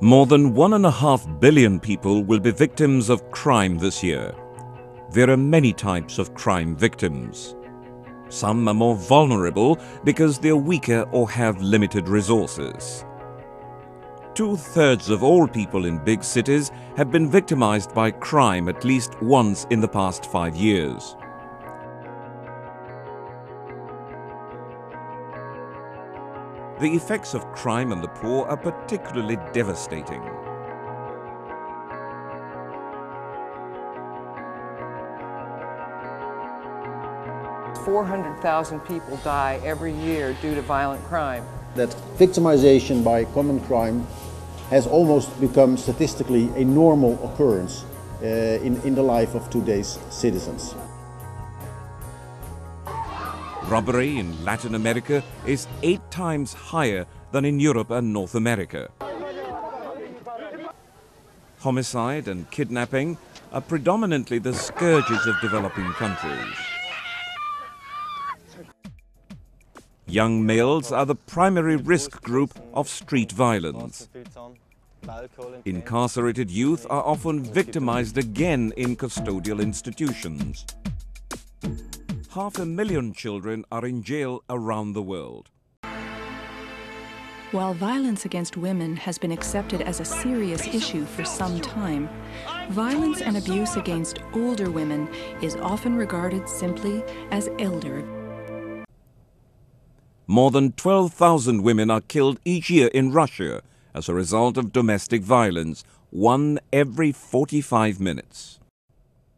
More than one and a half billion people will be victims of crime this year. There are many types of crime victims. Some are more vulnerable because they are weaker or have limited resources. Two-thirds of all people in big cities have been victimized by crime at least once in the past five years. The effects of crime on the poor are particularly devastating. Four hundred thousand people die every year due to violent crime. That victimization by common crime has almost become statistically a normal occurrence uh, in, in the life of today's citizens. Robbery in Latin America is eight times higher than in Europe and North America. Homicide and kidnapping are predominantly the scourges of developing countries. Young males are the primary risk group of street violence. Incarcerated youth are often victimized again in custodial institutions. Half a million children are in jail around the world. While violence against women has been accepted as a serious issue for some time, violence and abuse against older women is often regarded simply as elder more than 12,000 women are killed each year in Russia as a result of domestic violence, one every 45 minutes.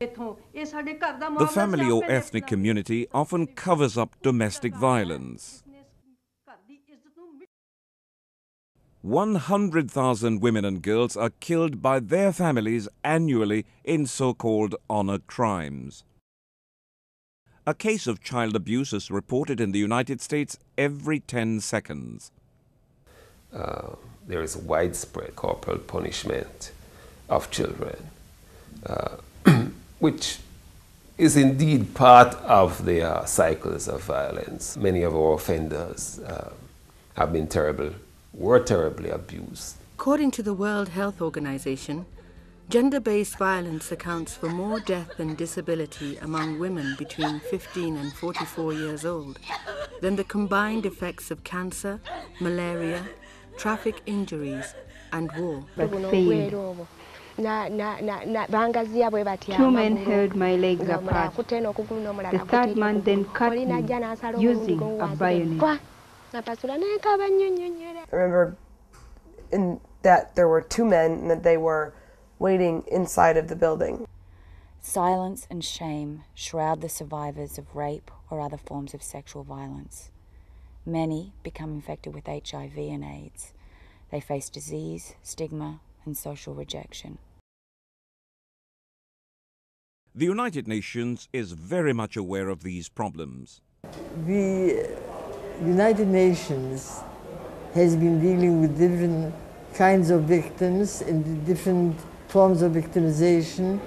The family or ethnic community often covers up domestic violence. 100,000 women and girls are killed by their families annually in so-called honor crimes. A case of child abuse is reported in the United States every 10 seconds. Uh, there is widespread corporal punishment of children, uh, which is indeed part of the uh, cycles of violence. Many of our offenders uh, have been terrible, were terribly abused. According to the World Health Organization, Gender-based violence accounts for more death and disability among women between 15 and 44 years old than the combined effects of cancer, malaria, traffic injuries and war. Two men held my legs apart. The third man then cut me using a bayonet. I remember in that there were two men and that they were waiting inside of the building. Silence and shame shroud the survivors of rape or other forms of sexual violence. Many become infected with HIV and AIDS. They face disease, stigma, and social rejection. The United Nations is very much aware of these problems. The United Nations has been dealing with different kinds of victims in different forms of victimization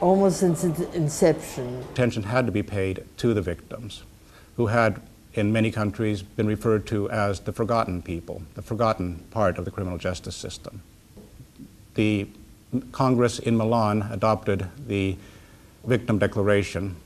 almost since its inception. Attention had to be paid to the victims, who had in many countries been referred to as the forgotten people, the forgotten part of the criminal justice system. The Congress in Milan adopted the Victim Declaration,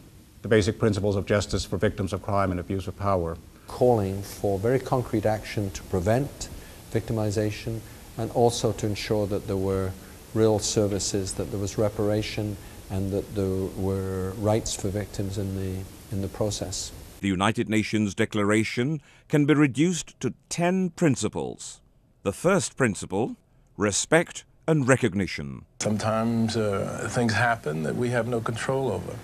the basic principles of justice for victims of crime and abuse of power. Calling for very concrete action to prevent victimization and also to ensure that there were real services, that there was reparation, and that there were rights for victims in the, in the process. The United Nations Declaration can be reduced to 10 principles. The first principle, respect and recognition. Sometimes uh, things happen that we have no control over.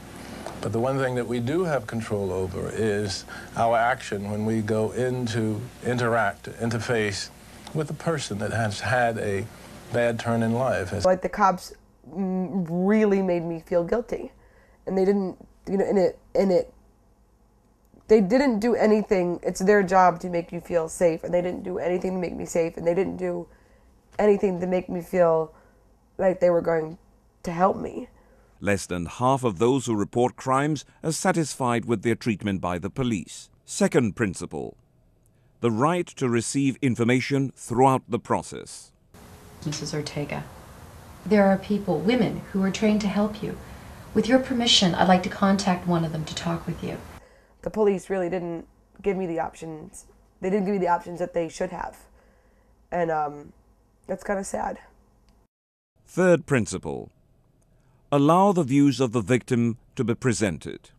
But the one thing that we do have control over is our action when we go into interact, interface with a person that has had a bad turn in life. Like the cops really made me feel guilty, and they didn't, you know, in it, in it. They didn't do anything. It's their job to make you feel safe, and they didn't do anything to make me safe, and they didn't do anything to make me feel like they were going to help me. Less than half of those who report crimes are satisfied with their treatment by the police. Second principle the right to receive information throughout the process. Mrs. Ortega. There are people, women, who are trained to help you. With your permission, I'd like to contact one of them to talk with you. The police really didn't give me the options. They didn't give me the options that they should have. And um, that's kind of sad. Third principle allow the views of the victim to be presented.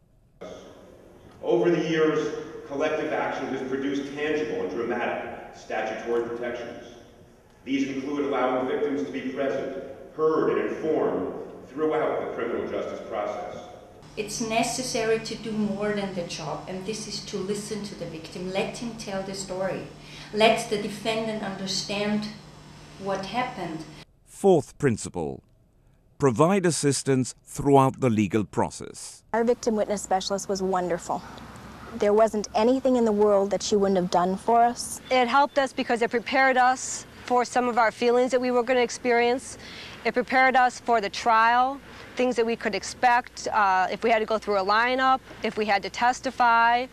Over the years, collective action has produced tangible and dramatic statutory protections. These include allowing victims to be present, heard, and informed throughout the criminal justice process. It's necessary to do more than the job, and this is to listen to the victim, let him tell the story, let the defendant understand what happened. Fourth principle provide assistance throughout the legal process. Our victim witness specialist was wonderful. There wasn't anything in the world that she wouldn't have done for us. It helped us because it prepared us for some of our feelings that we were going to experience. It prepared us for the trial, things that we could expect uh, if we had to go through a lineup, if we had to testify.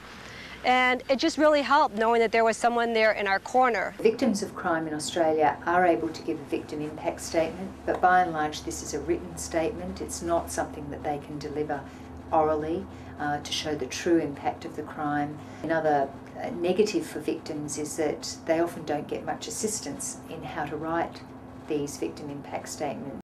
And it just really helped knowing that there was someone there in our corner. Victims of crime in Australia are able to give a victim impact statement, but by and large this is a written statement. It's not something that they can deliver orally uh, to show the true impact of the crime. Another uh, negative for victims is that they often don't get much assistance in how to write these victim impact statements.